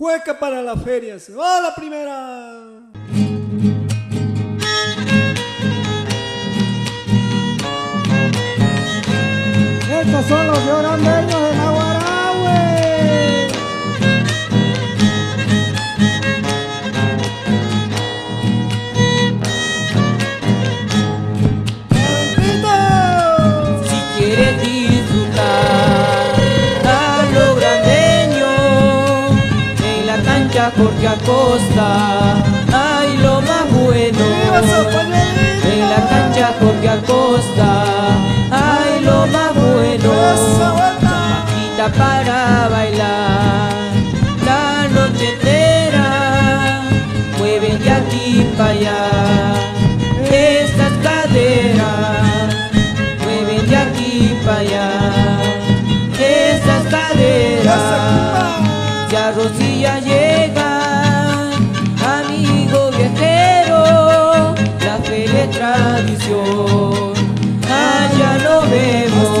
Cueca para la feria, se va la primera. Estos son los de. Cancha Jorge Acosta, hay lo más bueno. En la cancha Jorge Acosta, hay lo más bueno. Maquita para bailar la noche entera, mueven de aquí para allá estas caderas. Mueven de aquí para allá esas caderas. Ya Rosilla vemos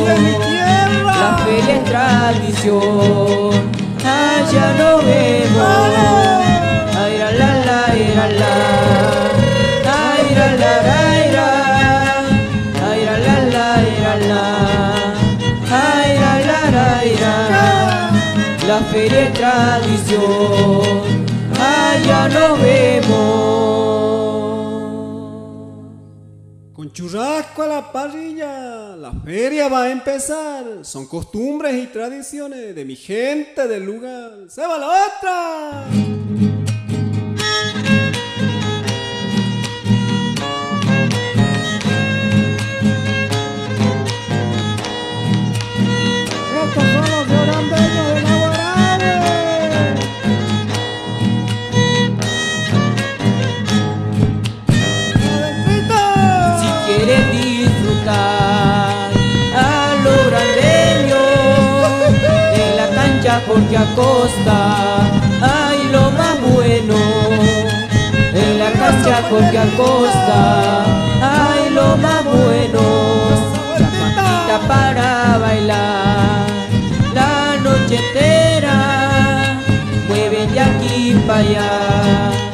la feria es tradición. Allá nos vemos. Ay la la la la la. Ay la la ay, la ay la la la la la. Ay la la la, la la feria es tradición. Allá nos vemos Churrasco a la parrilla, la feria va a empezar. Son costumbres y tradiciones de mi gente del lugar. ¡Se va la otra! quiere disfrutar a lo grandeño de la cancha porque acosta hay lo más bueno. En la cancha porque acosta hay lo más bueno. La chamatita para bailar la noche entera mueven de aquí para allá.